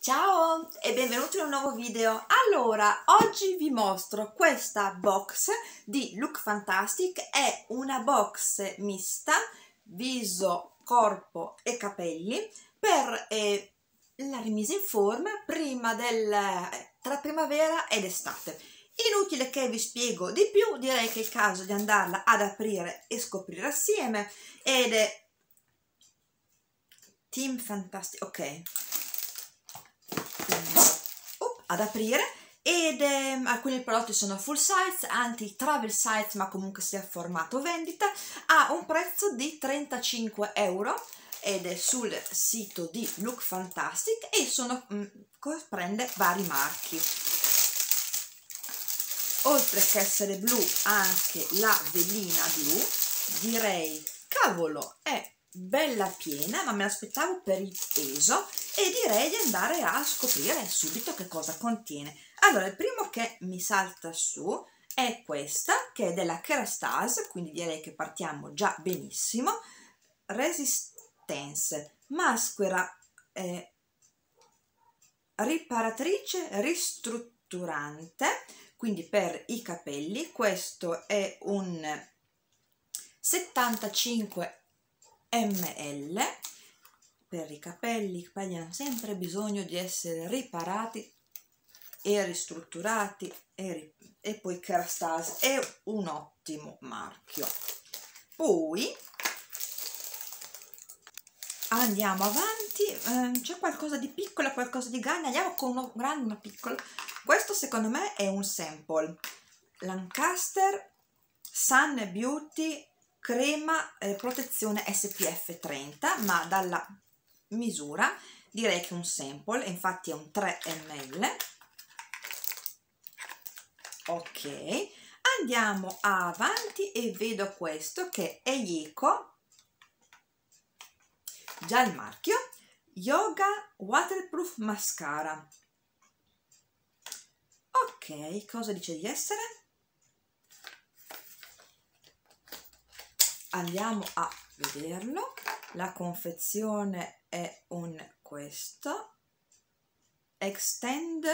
Ciao e benvenuti in un nuovo video. Allora, oggi vi mostro questa box di Look Fantastic. È una box mista, viso, corpo e capelli per eh, la rimessa in forma prima del, tra primavera ed estate. Inutile che vi spiego di più, direi che è il caso di andarla ad aprire e scoprire assieme ed è Team Fantastic, ok, ad aprire ed ehm, alcuni prodotti sono full size, anti travel size ma comunque sia formato vendita, ha un prezzo di 35 euro ed è sul sito di Look Fantastic e sono, mh, mm, comprende vari marchi. Oltre che essere blu anche la velina blu, direi cavolo è bella piena ma me l'aspettavo per il peso e direi di andare a scoprire subito che cosa contiene. Allora il primo che mi salta su è questa che è della Kerastase quindi direi che partiamo già benissimo. Resistance maschera eh, riparatrice ristrutturante quindi per i capelli. Questo è un 75 ml per i capelli, i capelli hanno sempre bisogno di essere riparati e ristrutturati e, e poi Kerastase è un ottimo marchio. Poi andiamo avanti. Eh, c'è qualcosa di piccolo qualcosa di grande? Andiamo con uno grande uno piccolo. Questo secondo me è un sample. Lancaster Sun Beauty crema eh, protezione SPF 30 ma dalla misura direi che un sample infatti è un 3 ml ok andiamo avanti e vedo questo che è Yeco già il marchio. Yoga Waterproof Mascara. Ok cosa dice di essere andiamo a vederlo. La confezione è un questo. Extend.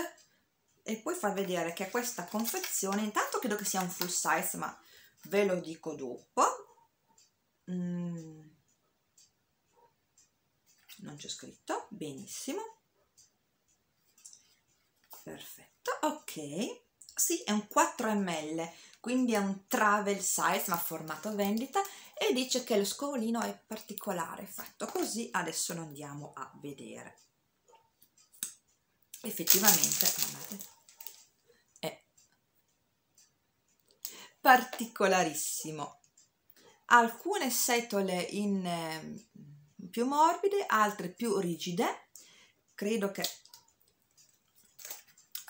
E poi fa vedere che questa confezione intanto credo che sia un full size ma ve lo dico dopo. Mm. non c'è scritto. Benissimo. Perfetto. Ok sì è un 4 ml quindi è un travel size ma formato vendita e dice che lo scovolino è particolare fatto così adesso lo andiamo a vedere. Effettivamente guardate, è particolarissimo. Alcune setole in eh, più morbide altre più rigide. Credo che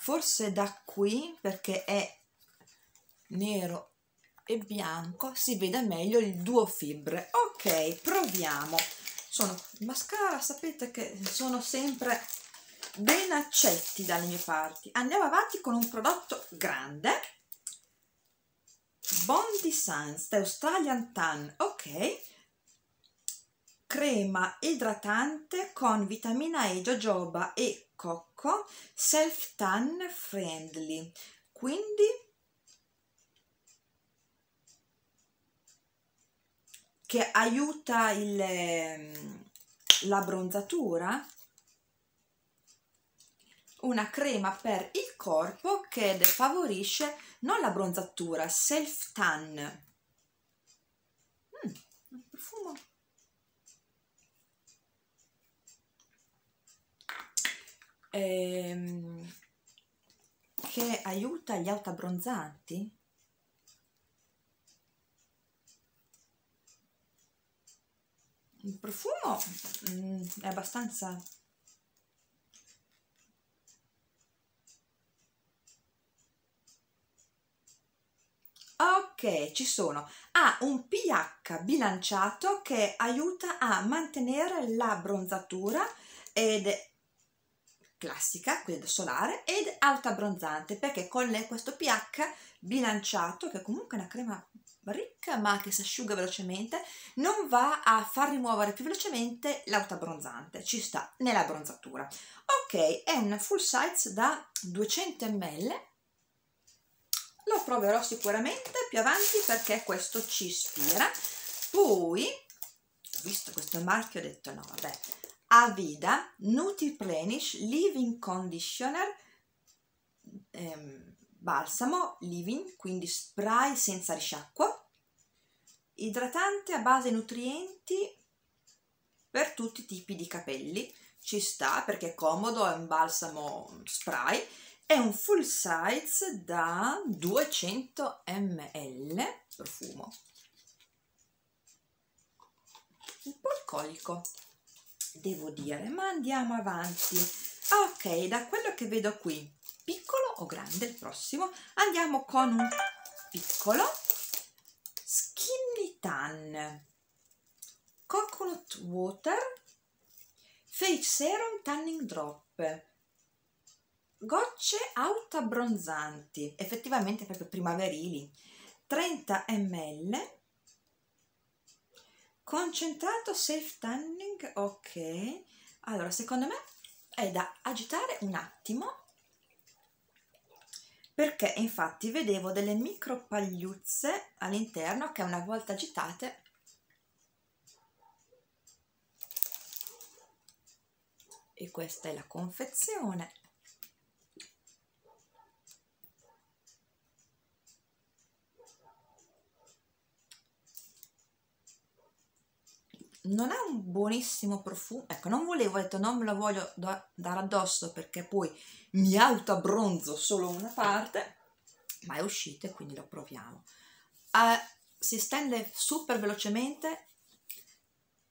forse da qui perché è nero e bianco si vede meglio il duo fibre. Ok proviamo. Sono mascara sapete che sono sempre ben accetti dalle mie parti. Andiamo avanti con un prodotto grande. Bondi Sans Australian Tan. Ok crema idratante con vitamina E, jojoba e cocco self tan friendly. Quindi che aiuta ehm, la bronzatura una crema per il corpo che favorisce non la bronzatura, self tan mm, un profumo ehm, che aiuta gli autoabbronzanti? Il profumo mm, è abbastanza ok ci sono. Ha un pH bilanciato che aiuta a mantenere la bronzatura ed classica, quindi solare, ed alta abbronzante perché con questo pH bilanciato, che comunque una crema ricca ma che si asciuga velocemente non va a far rimuovere più velocemente l'autoabbronzante ci sta nella bronzatura. Ok è un full size da 200 ml lo proverò sicuramente più avanti perché questo ci ispira. Poi visto questo marchio ho detto no vabbè Avida Nutriplenish Living Conditioner ehm, balsamo living, quindi spray senza risciacquo, idratante a base nutrienti per tutti i tipi di capelli, ci sta perché è comodo, è un balsamo spray, è un full size da 200 ml profumo. Un po' alcolico, devo dire, ma andiamo avanti. Ok, da quello che vedo qui, piccolo o grande il prossimo andiamo con un piccolo skinny tan coconut water face serum tanning drop gocce autoabbronzanti effettivamente proprio primaverili 30 ml concentrato self tanning ok. Allora secondo me è da agitare un attimo perché infatti vedevo delle micro pagliuzze all'interno che una volta agitate e questa è la confezione non ha un buonissimo profumo ecco non volevo detto non me lo voglio da dare addosso perché poi mi autoabbronzo solo una parte ma è uscito e quindi lo proviamo. Uh, si stende super velocemente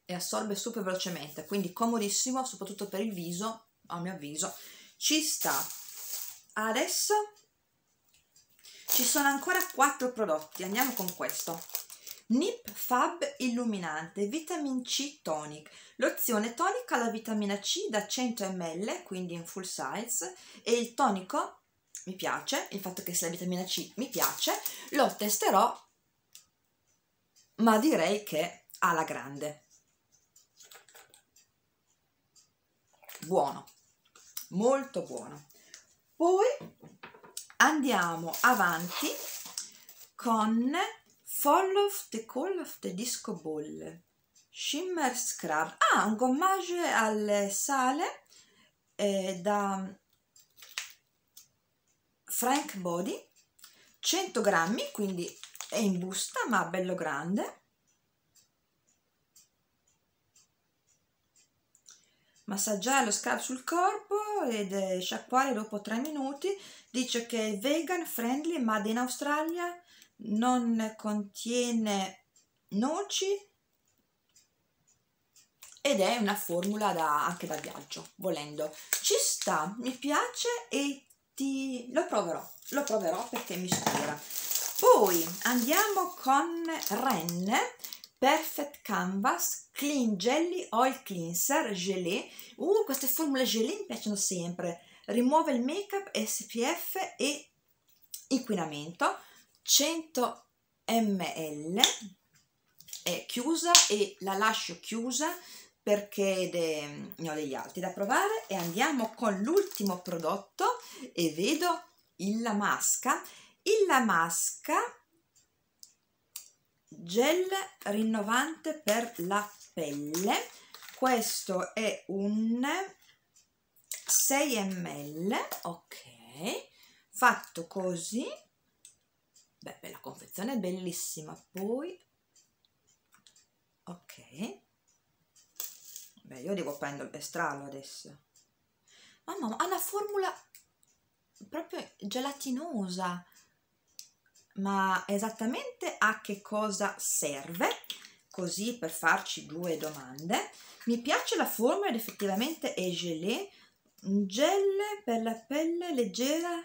e assorbe super velocemente quindi comodissimo soprattutto per il viso a mio avviso. Ci sta. Adesso ci sono ancora quattro prodotti andiamo con questo Nip Fab Illuminante Vitamin C Tonic. Lozione tonica alla vitamina C da 100 ml quindi in full size. E il tonico mi piace il fatto che sia la vitamina C mi piace. Lo testerò ma direi che alla grande. Buono molto buono. Poi andiamo avanti con Fall of the Call of the Disco Ball. Shimmer Scrub. Ah un gommage al sale eh, da Frank Body. 100 grammi quindi è in busta ma bello grande. Massaggiare lo scrub sul corpo ed sciacquare dopo 3 minuti. Dice che è vegan friendly made in Australia non contiene noci ed è una formula da, anche da viaggio, volendo. Ci sta, mi piace e ti, lo proverò, lo proverò perché mi ispira. Poi andiamo con Ren Perfect Canvas Clean Jelly Oil Cleanser Gelé. Uh, queste formule gelé mi piacciono sempre. Rimuove il make up, SPF e inquinamento 100 ml è chiusa e la lascio chiusa perché de, ne ho degli altri da provare. E andiamo con l'ultimo prodotto e vedo La Masca. Il La Masca gel rinnovante per la pelle. Questo è un 6 ml ok fatto così beh, la confezione è bellissima. Poi ok. Beh io devo prendere estrarlo adesso. Mamma ha una formula proprio gelatinosa. Ma esattamente a che cosa serve? Così per farci due domande. Mi piace la formula ed effettivamente è gelé. Un gel per la pelle leggera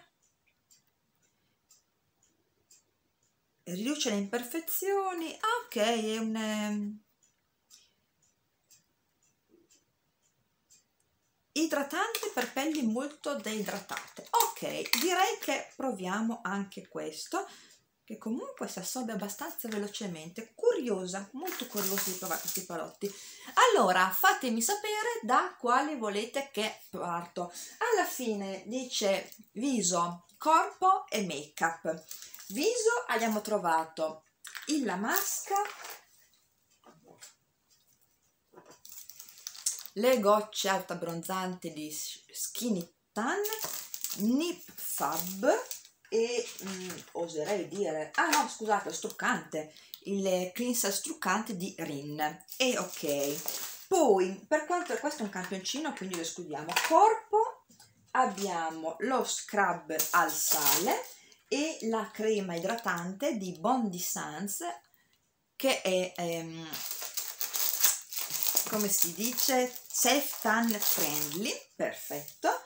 riduce le imperfezioni. Ah, ok è un ehm, idratante per pelli molto deidratate ok direi che proviamo anche questo che comunque si assorbe abbastanza velocemente. Curiosa, molto curiosa di provare questi prodotti. Allora, fatemi sapere da quali volete che parto. Alla fine dice viso, corpo e make up. Viso abbiamo trovato il La Masca, le gocce alta abbronzante di Skinny Tan, Nip Fab e mm, oserei dire, ah no scusate, struccante, il cleanser struccante di Rin. E ok, poi per quanto questo è un campioncino, quindi lo escludiamo, corpo abbiamo lo scrub al sale e la crema idratante di Bondi Sans che è ehm, come si dice self tan friendly. Perfetto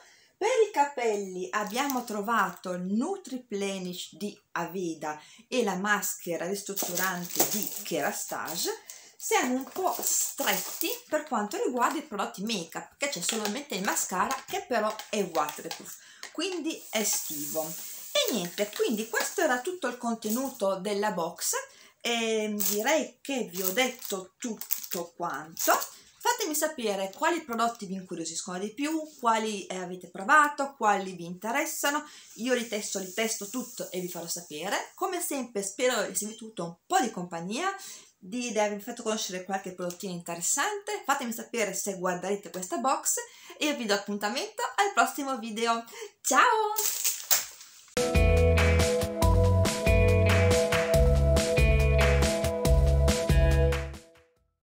capelli abbiamo trovato Nutriplenish di Aveda e la maschera ristrutturante di Kerastage siamo un po' stretti per quanto riguarda i prodotti make up che c'è solamente il mascara che però è waterproof quindi estivo. E niente quindi questo era tutto il contenuto della box. E direi che vi ho detto tutto quanto fatemi sapere quali prodotti vi incuriosiscono di più quali eh, avete provato quali vi interessano. Io li testo li testo tutto e vi farò sapere. Come sempre spero di esservi tutto un po' di compagnia di avervi fatto conoscere qualche prodottino interessante. Fatemi sapere se guarderete questa box e io vi do appuntamento al prossimo video. Ciao